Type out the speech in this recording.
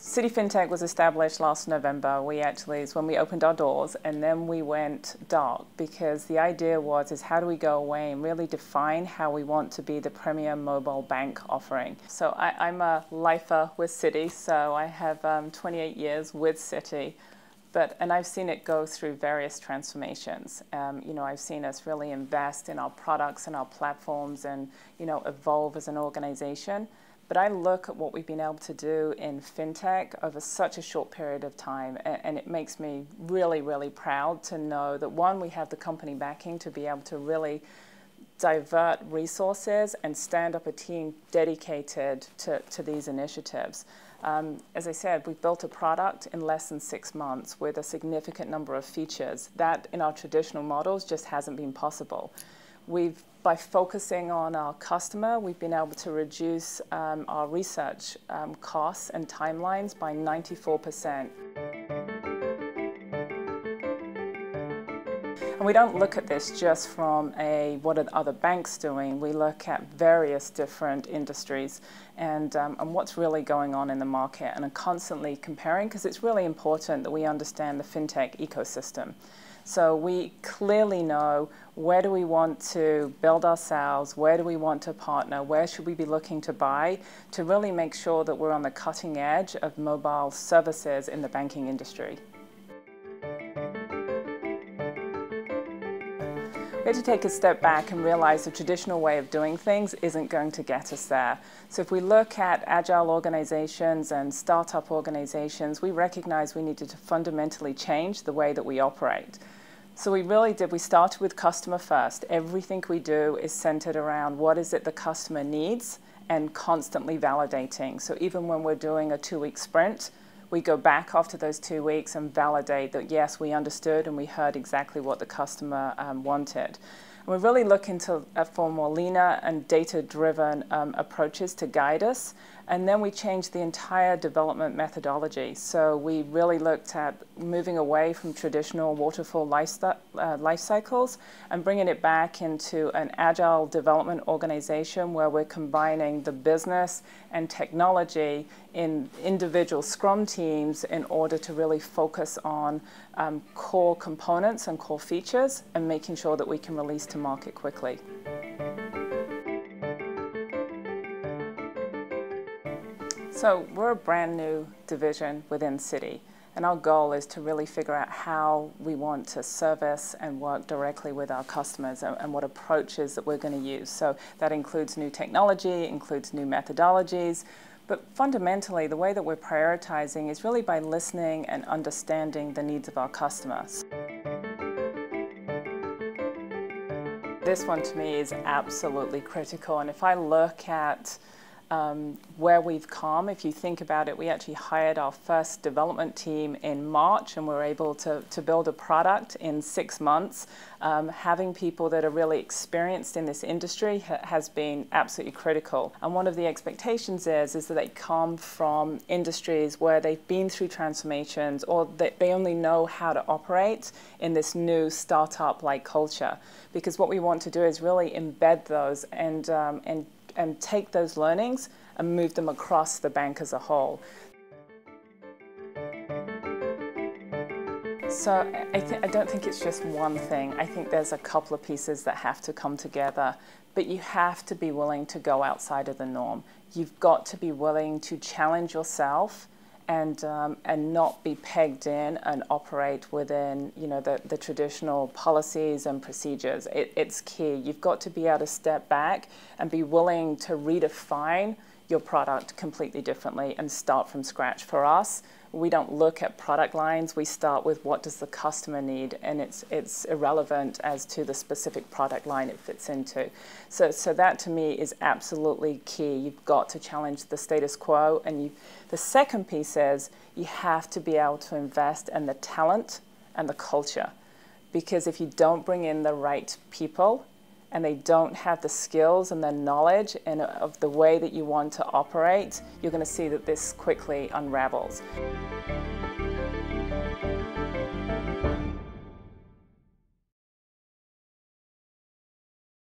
Citi FinTech was established last November. We actually is when we opened our doors, and then we went dark because the idea was is how do we go away and really define how we want to be the premier mobile bank offering. So I, am a lifer with Citi, so I have um, 28 years with Citi. But, and I've seen it go through various transformations. Um, you know, I've seen us really invest in our products and our platforms and, you know, evolve as an organization. But I look at what we've been able to do in fintech over such a short period of time, and, it makes me really, really proud to know that one, we have the company backing to be able to really divert resources and stand up a team dedicated to, to these initiatives. Um, as I said, we've built a product in less than six months with a significant number of features. That in our traditional models just hasn't been possible. We've, by focusing on our customer, we've been able to reduce um, our research um, costs and timelines by 94%. And we don't look at this just from a what are the other banks doing. We look at various different industries and, um, and what's really going on in the market and are constantly comparing because it's really important that we understand the fintech ecosystem. So we clearly know where do we want to build ourselves, where do we want to partner, where should we be looking to buy to really make sure that we're on the cutting edge of mobile services in the banking industry. We have to take a step back and realize the traditional way of doing things isn't going to get us there. So if we look at agile organizations and startup organizations, we recognize we needed to fundamentally change the way that we operate. So we really did, we started with customer first. Everything we do is centered around what is it the customer needs and constantly validating. So even when we're doing a two-week sprint, we go back after those two weeks and validate that yes, we understood and we heard exactly what the customer um, wanted. We're really looking to uh, for more leaner and data-driven um, approaches to guide us and then we changed the entire development methodology. So we really looked at moving away from traditional waterfall life, uh, life cycles and bringing it back into an agile development organization where we're combining the business and technology in individual Scrum teams in order to really focus on um, core components and core features and making sure that we can release to market quickly. So we're a brand new division within Citi. And our goal is to really figure out how we want to service and work directly with our customers and, and what approaches that we're going to use. So that includes new technology, includes new methodologies, but fundamentally, the way that we're prioritizing is really by listening and understanding the needs of our customers. This one to me is absolutely critical. And if I look at um, where we've come. If you think about it, we actually hired our first development team in March and we're able to, to build a product in six months. Um, having people that are really experienced in this industry ha has been absolutely critical. And one of the expectations is, is that they come from industries where they've been through transformations or that they only know how to operate in this new startup-like culture. Because what we want to do is really embed those and, um, and and take those learnings and move them across the bank as a whole. So I, I, don't think it's just one thing. I think there's a couple of pieces that have to come together. But you have to be willing to go outside of the norm. You've got to be willing to challenge yourself and um, and not be pegged in and operate within you know the, the traditional policies and procedures. It, it's key. You've got to be able to step back and be willing to redefine your product completely differently and start from scratch. For us, we don't look at product lines. We start with what does the customer need, and it's it's irrelevant as to the specific product line it fits into. So so that to me is absolutely key. You've got to challenge the status quo, and you. The second piece is you have to be able to invest in the talent and the culture, because if you don't bring in the right people, and they don't have the skills and the knowledge and uh, of the way that you want to operate, you're going to see that this quickly unravels.